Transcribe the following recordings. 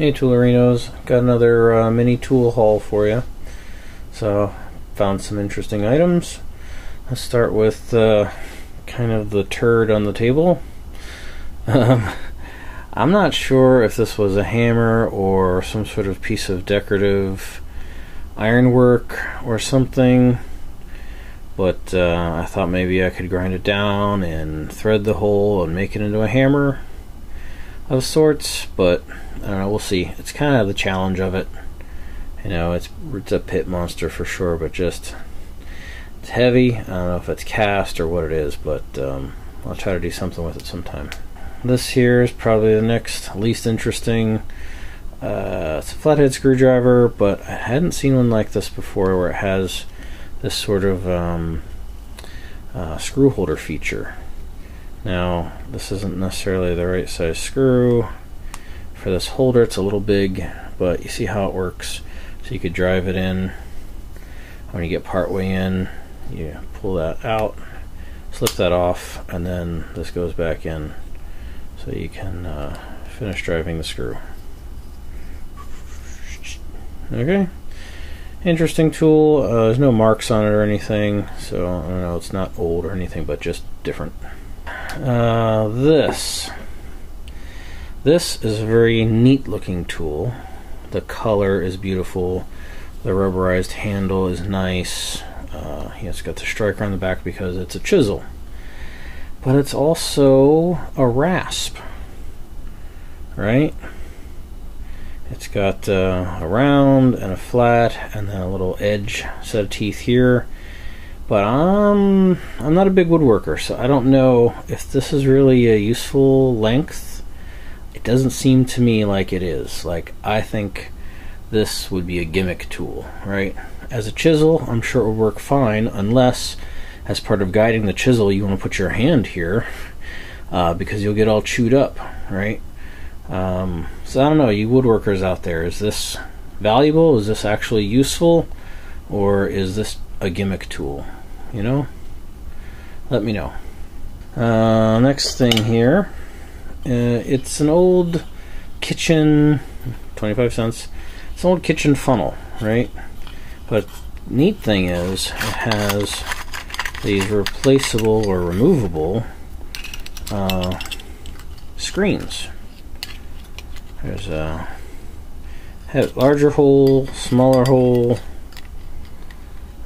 Hey Toolerinos, got another uh, mini tool haul for you. So, found some interesting items. Let's start with uh, kind of the turd on the table. Um, I'm not sure if this was a hammer or some sort of piece of decorative ironwork or something, but uh, I thought maybe I could grind it down and thread the hole and make it into a hammer of sorts, but I don't know, we'll see. It's kind of the challenge of it. You know, it's it's a pit monster for sure, but just it's heavy. I don't know if it's cast or what it is, but um, I'll try to do something with it sometime. This here is probably the next least interesting. Uh, it's a flathead screwdriver, but I hadn't seen one like this before where it has this sort of um, uh, screw holder feature. Now, this isn't necessarily the right size screw. For this holder, it's a little big, but you see how it works. So you could drive it in. When you get part way in, you pull that out, slip that off, and then this goes back in. So you can uh, finish driving the screw. Okay. Interesting tool. Uh, there's no marks on it or anything, so I don't know. It's not old or anything, but just different. Uh, this. This is a very neat looking tool. The color is beautiful. The rubberized handle is nice. Uh, it's got the striker on the back because it's a chisel. But it's also a rasp. Right? It's got uh, a round and a flat and then a little edge set of teeth here. But I'm I'm not a big woodworker, so I don't know if this is really a useful length. It doesn't seem to me like it is. Like I think this would be a gimmick tool, right? As a chisel, I'm sure it would work fine, unless as part of guiding the chisel, you want to put your hand here uh, because you'll get all chewed up, right? Um, so I don't know, you woodworkers out there, is this valuable? Is this actually useful? Or is this a gimmick tool? You know? Let me know. Uh, next thing here, uh, it's an old kitchen, 25 cents. It's an old kitchen funnel, right? But neat thing is, it has these replaceable or removable uh, screens. There's a larger hole, smaller hole,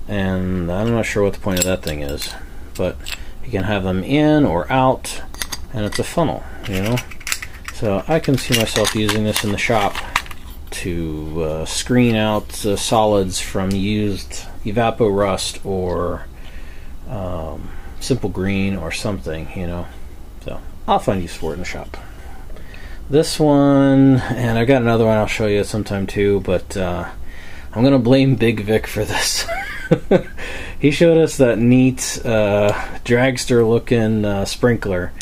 and I'm not sure what the point of that thing is, but you can have them in or out, and it's a funnel, you know. So I can see myself using this in the shop to uh, screen out solids from used evapo rust or um, simple green or something, you know. So I'll find use for it in the shop. This one, and I've got another one I'll show you sometime too, but uh, I'm gonna blame Big Vic for this. he showed us that neat uh, dragster looking uh, sprinkler,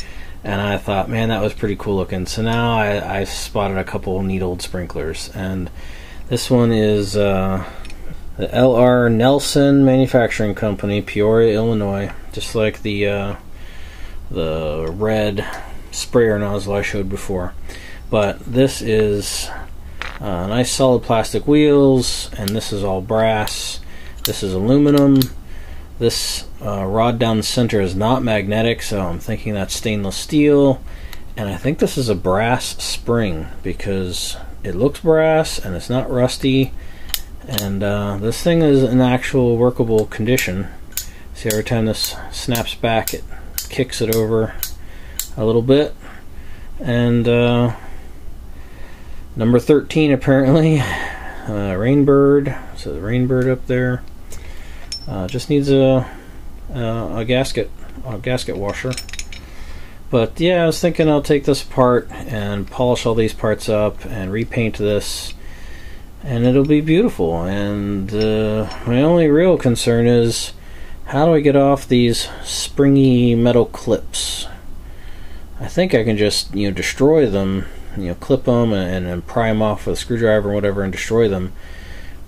and I thought, man, that was pretty cool looking. So now I, I spotted a couple neat old sprinklers, and this one is uh, the LR Nelson Manufacturing Company, Peoria, Illinois. Just like the uh, the red sprayer nozzle I showed before, but this is uh, nice solid plastic wheels, and this is all brass this is aluminum. This uh, rod down the center is not magnetic, so I'm thinking that's stainless steel. And I think this is a brass spring because it looks brass and it's not rusty. And uh, this thing is in actual workable condition. See, every time this snaps back, it kicks it over a little bit. And uh, number 13, apparently, uh, Rainbird. So the Rainbird up there. Uh, just needs a, a, a gasket, a gasket washer. But yeah, I was thinking I'll take this apart and polish all these parts up and repaint this, and it'll be beautiful. And uh, my only real concern is how do I get off these springy metal clips? I think I can just you know destroy them, you know, clip them and, and pry them off with a screwdriver or whatever and destroy them.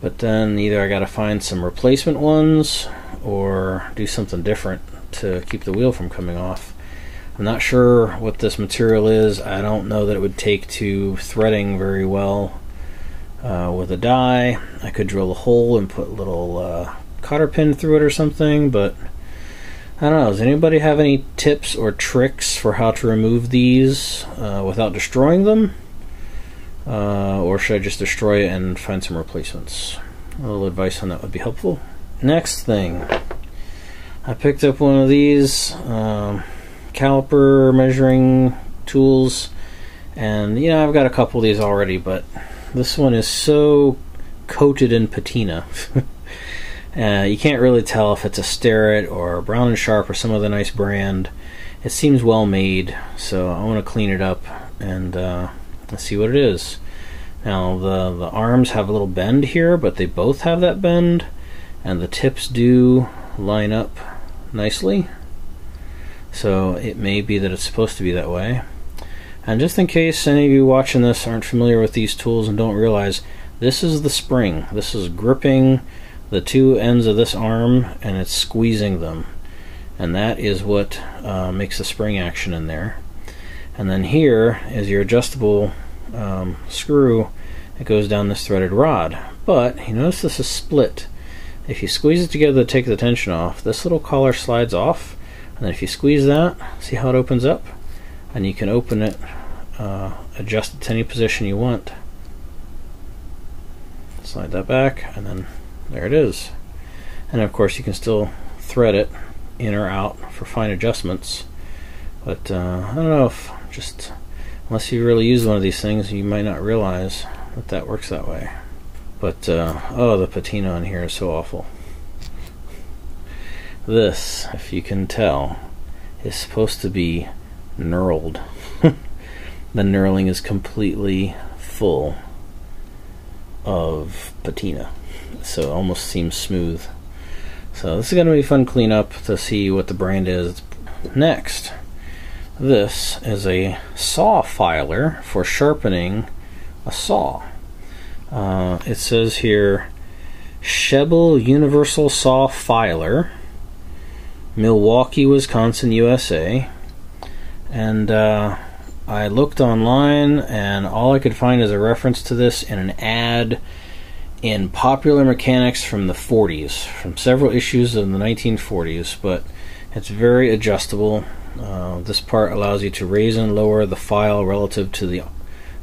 But then either I gotta find some replacement ones or do something different to keep the wheel from coming off. I'm not sure what this material is. I don't know that it would take to threading very well uh, with a die. I could drill a hole and put a little uh, cotter pin through it or something, but I don't know. Does anybody have any tips or tricks for how to remove these uh, without destroying them? Uh, or should I just destroy it and find some replacements? A little advice on that would be helpful. Next thing, I picked up one of these um, caliper measuring tools, and you know I've got a couple of these already, but this one is so coated in patina. Uh, you can't really tell if it's a Starrett or a Brown and Sharpe or some other nice brand. It seems well made, so I want to clean it up and uh, let's see what it is. Now the the arms have a little bend here, but they both have that bend, and the tips do line up nicely. So it may be that it's supposed to be that way. And just in case any of you watching this aren't familiar with these tools and don't realize, this is the spring. This is gripping the two ends of this arm and it's squeezing them and that is what uh, makes the spring action in there and then here is your adjustable um, screw that goes down this threaded rod. But you notice this is split. If you squeeze it together to take the tension off this little collar slides off. And then if you squeeze that see how it opens up? And you can open it uh, adjust it to any position you want. Slide that back and then there it is. And of course, you can still thread it in or out for fine adjustments. But uh, I don't know if just unless you really use one of these things, you might not realize that that works that way. But uh, oh, the patina on here is so awful. This, if you can tell, is supposed to be knurled. the knurling is completely full of patina so it almost seems smooth. So this is going to be fun cleanup to see what the brand is. Next, this is a saw filer for sharpening a saw. Uh, it says here Shebel Universal Saw Filer, Milwaukee, Wisconsin, USA. And uh, I looked online, and all I could find is a reference to this in an ad in Popular Mechanics from the 40s, from several issues in the 1940s, but it's very adjustable. Uh, this part allows you to raise and lower the file relative to the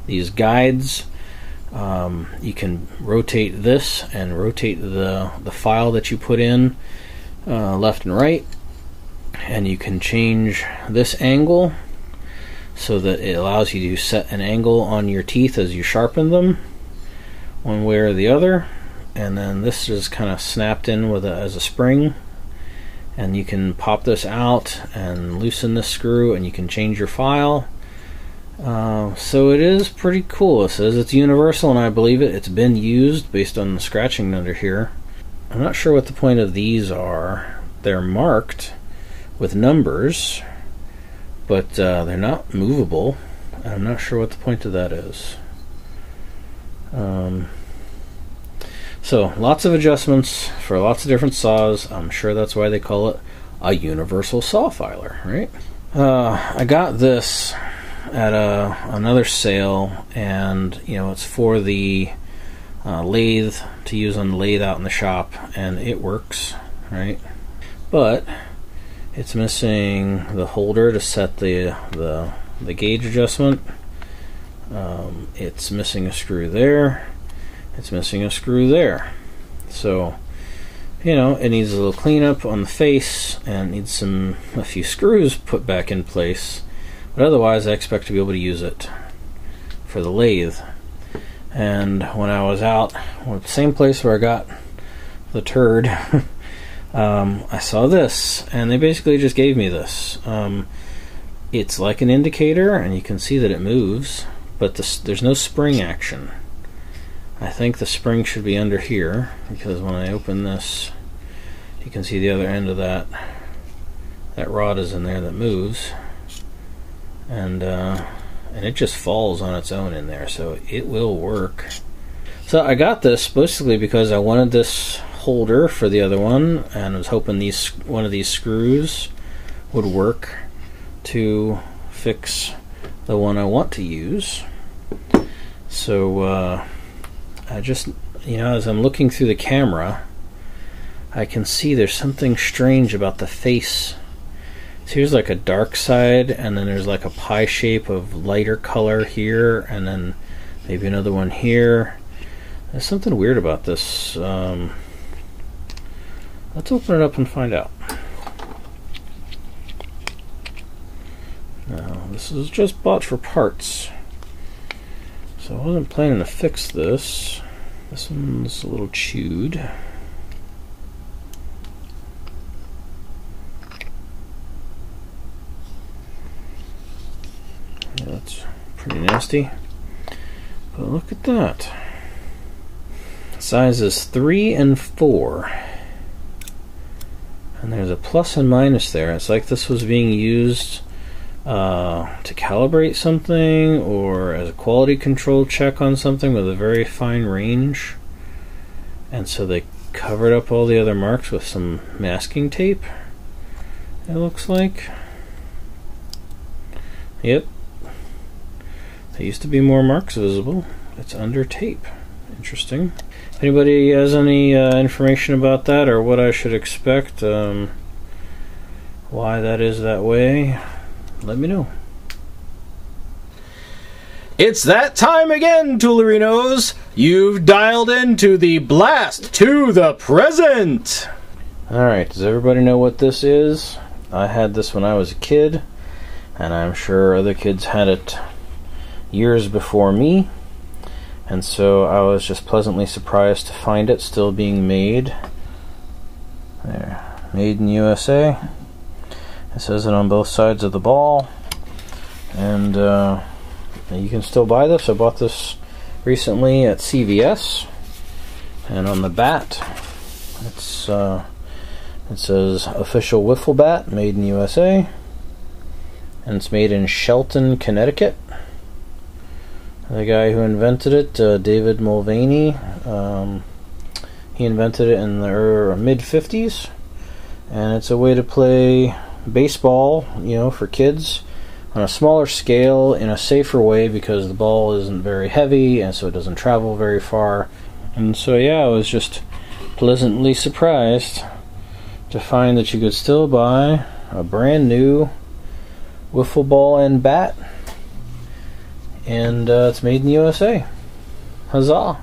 these guides. Um, you can rotate this and rotate the the file that you put in uh, left and right, and you can change this angle so that it allows you to set an angle on your teeth as you sharpen them one way or the other. And then this is kind of snapped in with a, as a spring and you can pop this out and loosen this screw and you can change your file. Uh, so it is pretty cool. It says it's universal and I believe it. It's been used based on the scratching under here. I'm not sure what the point of these are. They're marked with numbers but uh, they're not movable. I'm not sure what the point of that is. Um, so lots of adjustments for lots of different saws. I'm sure that's why they call it a universal saw filer, right? Uh, I got this at a, another sale, and you know it's for the uh, lathe to use on the lathe out in the shop, and it works, right? But it's missing the holder to set the the, the gauge adjustment um, it's missing a screw there. It's missing a screw there. So, you know, it needs a little cleanup on the face and needs some a few screws put back in place. But otherwise, I expect to be able to use it for the lathe. And when I was out, the same place where I got the turd, um, I saw this, and they basically just gave me this. Um, it's like an indicator, and you can see that it moves but this, there's no spring action. I think the spring should be under here because when I open this you can see the other end of that that rod is in there that moves and uh, and it just falls on its own in there so it will work so I got this basically because I wanted this holder for the other one and I was hoping these one of these screws would work to fix the one I want to use. So uh, I just, you know, as I'm looking through the camera, I can see there's something strange about the face. So here's like a dark side, and then there's like a pie shape of lighter color here, and then maybe another one here. There's something weird about this. Um, let's open it up and find out. Now, this is just bought for parts. So I wasn't planning to fix this. This one's a little chewed. That's pretty nasty. But look at that. Sizes 3 and 4. And there's a plus and minus there. It's like this was being used uh, to calibrate something or as a quality control check on something with a very fine range. And so they covered up all the other marks with some masking tape, it looks like. Yep, there used to be more marks visible. It's under tape. Interesting. Anybody has any uh, information about that or what I should expect? Um, why that is that way? Let me know. It's that time again, Toolerinos! You've dialed into the blast to the present! Alright, does everybody know what this is? I had this when I was a kid, and I'm sure other kids had it years before me, and so I was just pleasantly surprised to find it still being made. There, made in USA. It says it on both sides of the ball, and uh, you can still buy this. I bought this recently at CVS, and on the bat, it's uh, it says official wiffle bat made in USA, and it's made in Shelton, Connecticut. The guy who invented it, uh, David Mulvaney, um, he invented it in the mid 50s, and it's a way to play baseball, you know, for kids on a smaller scale in a safer way because the ball isn't very heavy and so it doesn't travel very far. And so, yeah, I was just pleasantly surprised to find that you could still buy a brand new wiffle ball and bat and uh, it's made in the USA. Huzzah!